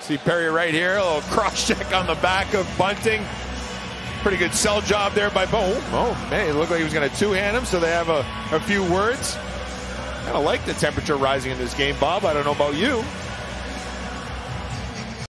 See Perry right here, a little cross check on the back of Bunting. Pretty good sell job there by Bo. Oh, man, it looked like he was going to two hand him, so they have a, a few words. I don't like the temperature rising in this game, Bob. I don't know about you.